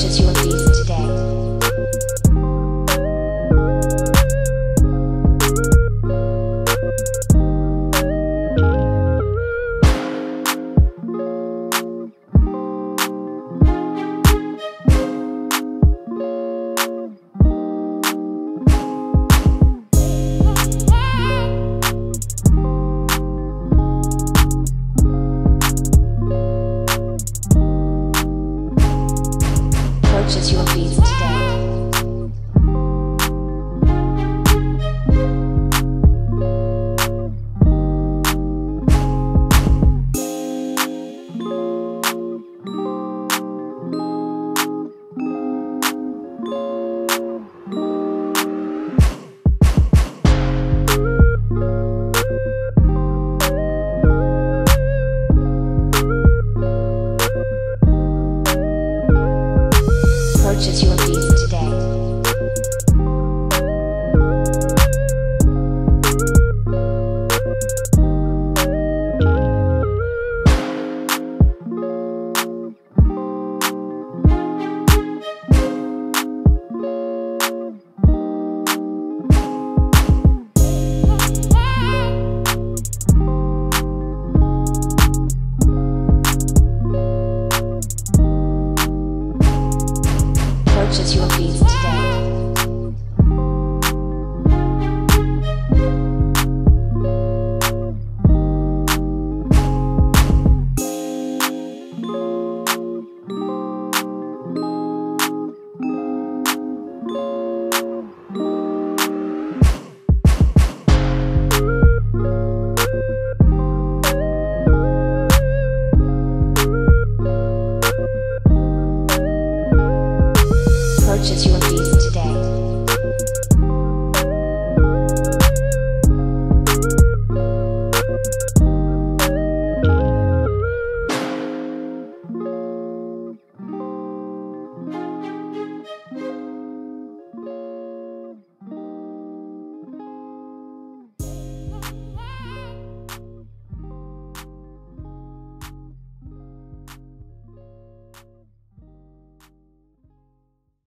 Purchase your piece Purchase your piece Purchase your piece today. Purchase your piece today. Your piece